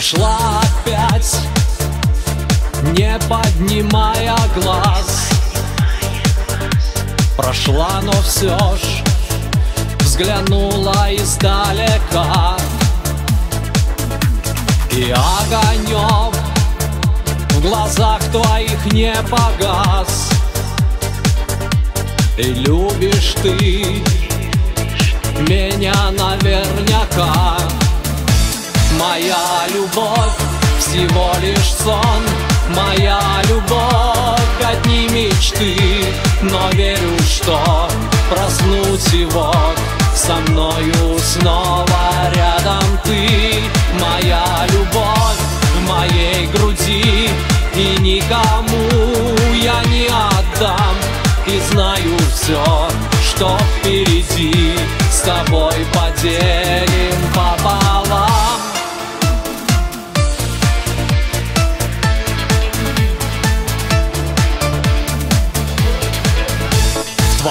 Прошла опять, не поднимая глаз. Прошла, но все ж взглянула издалека. И огонек в глазах твоих не погас. И любишь ты меня наверняка Моя любовь всего лишь сон. Моя любовь одни мечты Но верю, что проснусь и вот Со мною снова рядом ты. Моя любовь в моей груди И никому я не отдам. И знаю все, что впереди. С тобой поделим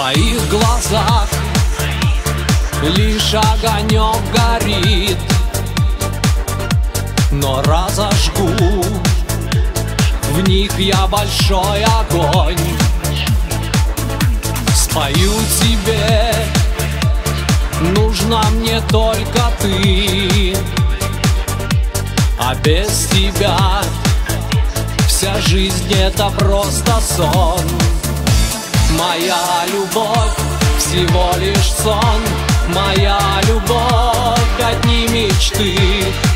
В твоих глазах. Лишь огонек горит. Но разожгу в них я большой огонь. Спою тебе, нужна мне только ты. А без тебя вся жизнь это просто сон Моя любовь всего лишь сон. Моя любовь одни мечты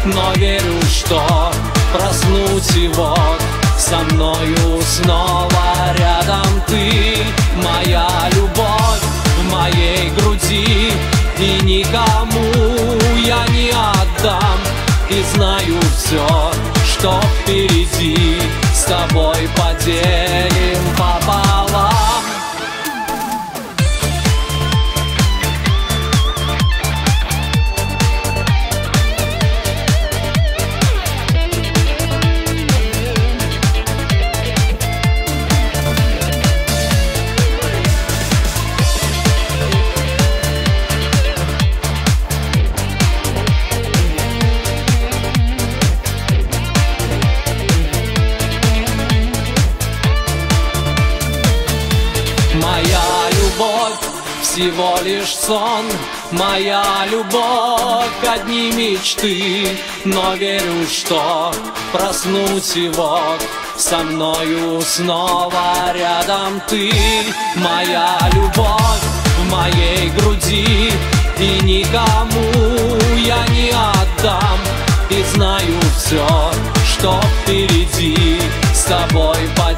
Но верю, что проснусь вот Со мною снова рядом ты. Моя любовь в моей груди И никому я не отдам. И знаю все, что впереди. С тобой поделим пополам любовь всего лишь сон. Моя любовь одни мечты Но верю, что проснусь и вот Со мною снова рядом ты. Моя любовь в моей груди И никому я не отдам. И знаю все, что впереди. С тобой пополам